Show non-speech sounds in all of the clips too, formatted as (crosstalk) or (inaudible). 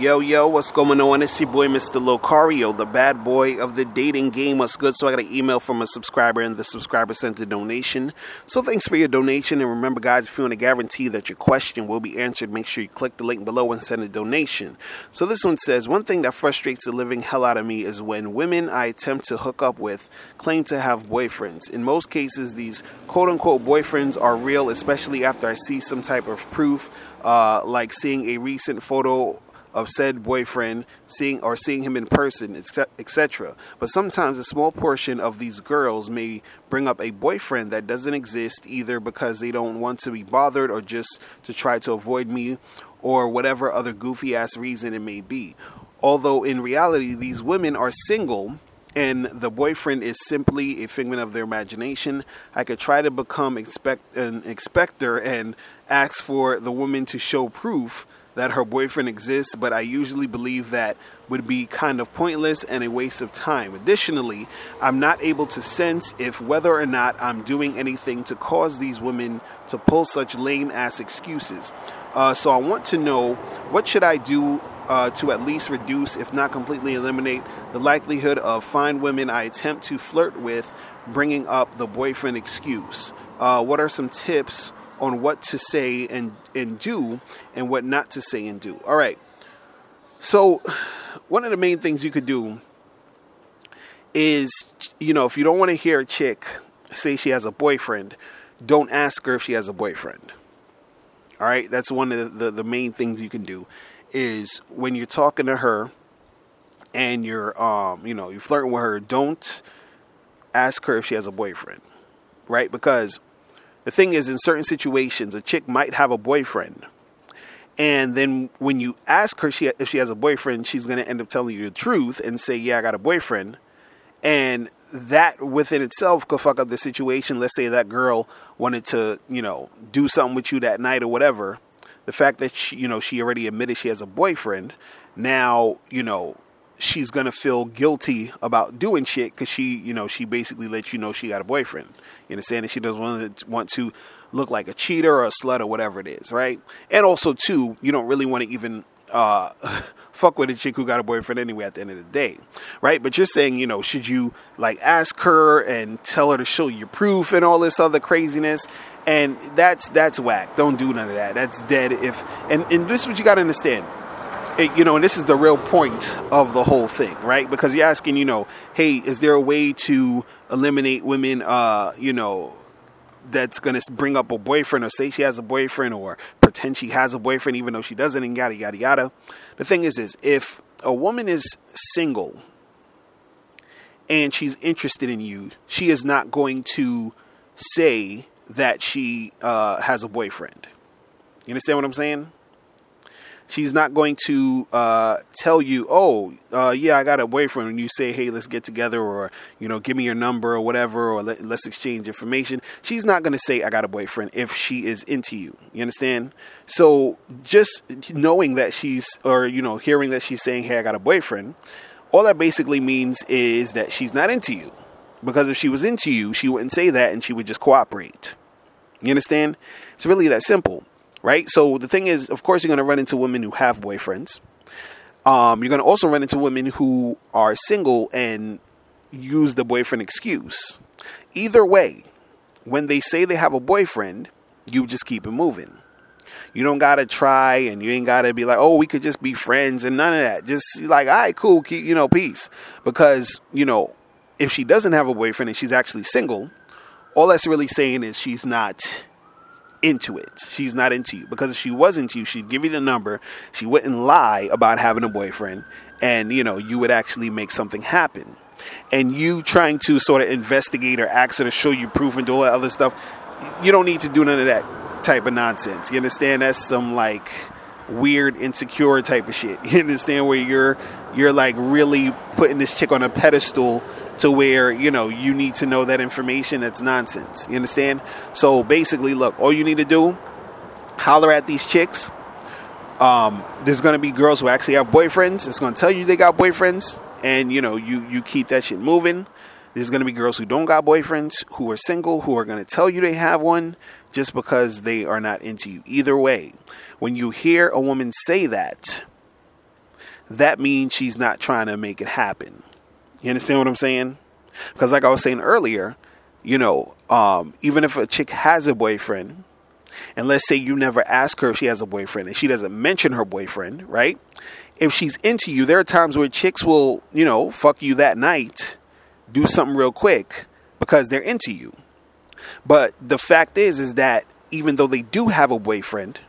Yo, yo, what's going on? It's your boy, Mr. Locario, the bad boy of the dating game. What's good? So, I got an email from a subscriber, and the subscriber sent a donation. So, thanks for your donation. And remember, guys, if you want to guarantee that your question will be answered, make sure you click the link below and send a donation. So, this one says One thing that frustrates the living hell out of me is when women I attempt to hook up with claim to have boyfriends. In most cases, these quote unquote boyfriends are real, especially after I see some type of proof, uh, like seeing a recent photo of said boyfriend, seeing or seeing him in person, etc. But sometimes a small portion of these girls may bring up a boyfriend that doesn't exist either because they don't want to be bothered or just to try to avoid me or whatever other goofy ass reason it may be. Although in reality these women are single and the boyfriend is simply a figment of their imagination, I could try to become expect an expector and ask for the woman to show proof that her boyfriend exists, but I usually believe that would be kind of pointless and a waste of time. Additionally, I'm not able to sense if whether or not I'm doing anything to cause these women to pull such lame ass excuses. Uh, so I want to know what should I do uh, to at least reduce, if not completely eliminate, the likelihood of fine women I attempt to flirt with bringing up the boyfriend excuse. Uh, what are some tips? On what to say and and do and what not to say and do. All right. So, one of the main things you could do is, you know, if you don't want to hear a chick say she has a boyfriend, don't ask her if she has a boyfriend. All right, that's one of the, the, the main things you can do is when you're talking to her and you're um you know you're flirting with her, don't ask her if she has a boyfriend, right? Because the thing is, in certain situations, a chick might have a boyfriend. And then when you ask her she, if she has a boyfriend, she's going to end up telling you the truth and say, Yeah, I got a boyfriend. And that within itself could fuck up the situation. Let's say that girl wanted to, you know, do something with you that night or whatever. The fact that she, you know, she already admitted she has a boyfriend, now, you know, she's gonna feel guilty about doing shit because she, you know, she basically lets you know she got a boyfriend. You understand? And she doesn't want to want to look like a cheater or a slut or whatever it is, right? And also, too, you don't really want to even uh, (laughs) fuck with a chick who got a boyfriend anyway at the end of the day, right? But you're saying, you know, should you like ask her and tell her to show you proof and all this other craziness? And that's that's whack. Don't do none of that. That's dead. If and and this is what you got to understand it, you know, and this is the real point of the whole thing, right? Because you're asking, you know, hey, is there a way to eliminate women, uh, you know, that's going to bring up a boyfriend or say she has a boyfriend or pretend she has a boyfriend even though she doesn't and yada, yada, yada. The thing is, is if a woman is single and she's interested in you, she is not going to say that she uh, has a boyfriend. You understand what I'm saying? She's not going to uh, tell you, oh, uh, yeah, I got a boyfriend. And you say, hey, let's get together, or you know, give me your number or whatever, or let, us exchange information. She's not going to say, I got a boyfriend if she is into you. You understand? So just knowing that she's, or you know, hearing that she's saying, hey, I got a boyfriend, all that basically means is that she's not into you. Because if she was into you, she wouldn't say that, and she would just cooperate. You understand? It's really that simple right? So the thing is, of course, you're going to run into women who have boyfriends. Um, you're going to also run into women who are single and use the boyfriend excuse. Either way, when they say they have a boyfriend, you just keep it moving. You don't gotta try, and you ain't gotta be like, "Oh, we could just be friends," and none of that. Just like, "All right, cool, keep, you know, peace." Because you know, if she doesn't have a boyfriend and she's actually single, all that's really saying is she's not into it. She's not into you because if she was into you, she'd give you the number. She wouldn't lie about having a boyfriend, and you know you would actually make something happen. And you trying to sort of investigate or ask her to show you proof and do all that other stuff, you don't need to do none of that type of nonsense. You understand? That's some like weird insecure type of shit. (laughs) You understand where you're you're like really putting this chick on a pedestal to where you know you need to know that information. That's nonsense. You understand? So basically look all you need to do holler at these chicks. Um, there's to be girls who actually have boyfriends. It's to tell you they got boyfriends. And you know you you keep that shit moving. There's to be girls who don't got boyfriends who are single who are to tell you they have one just because they are not into you. Either way when you hear a woman say that that means she's not trying to make it happen. You understand what I'm saying? Because, like I was saying earlier, you know, um, even if a chick has a boyfriend, and let's say you never ask her if she has a boyfriend and she doesn't mention her boyfriend, right? If she's into you, there are times where chicks will, you know, fuck you that night, do something real quick because they're into you. But the fact is, is that even though they do have a boyfriend,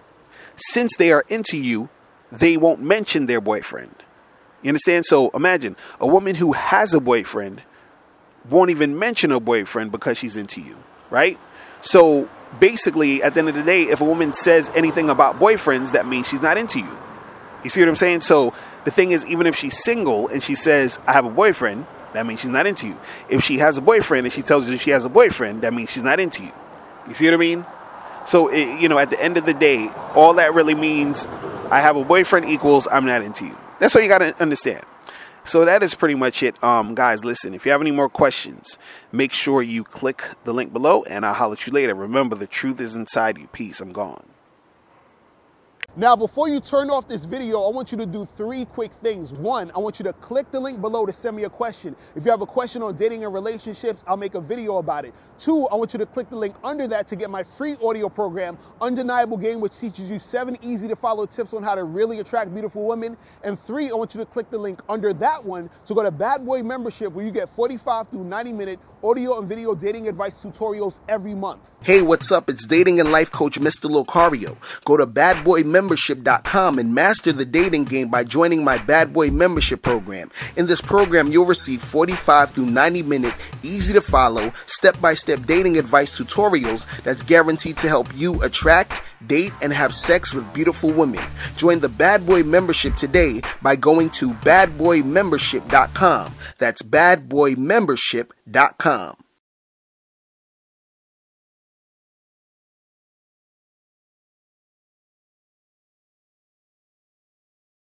since they are into you, they won't mention their boyfriend. You understand? So imagine a woman who has a boyfriend won't even mention a boyfriend because she's into you, right? So basically, at the end of the day, if a woman says anything about boyfriends, that means she's not into you. You see what I'm saying? So the thing is, even if she's single and she says, I have a boyfriend, that means she's not into you. If she has a boyfriend and she tells you she has a boyfriend, that means she's not into you. You see what I mean? So, it, you know, at the end of the day, all that really means I have a boyfriend equals I'm not into you. That's all you got to understand. So that is pretty much it. Um, guys, listen, if you have any more questions, make sure you click the link below and I'll holler at you later. Remember, the truth is inside you. Peace. I'm gone. Now, before you turn off this video, I want you to do three quick things. One, I want you to click the link below to send me a question. If you have a question on dating and relationships, I'll make a video about it. Two, I want you to click the link under that to get my free audio program, Undeniable Game, which teaches you seven easy to follow tips on how to really attract beautiful women. And three, I want you to click the link under that one to go to Bad Boy Membership, where you get 45 through 90 minute audio and video dating advice tutorials every month. Hey, what's up? It's dating and life coach Mr. Locario. Go to Bad Boy Membership badboymembership.com and master the dating game by joining my Bad Boy membership program. In this program, you'll receive 45 through 90 minute, easy to follow, step by step dating advice tutorials that's guaranteed to help you attract, date, and have sex with beautiful women. Join the Bad Boy membership today by going to badboymembership.com. That's badboymembership.com.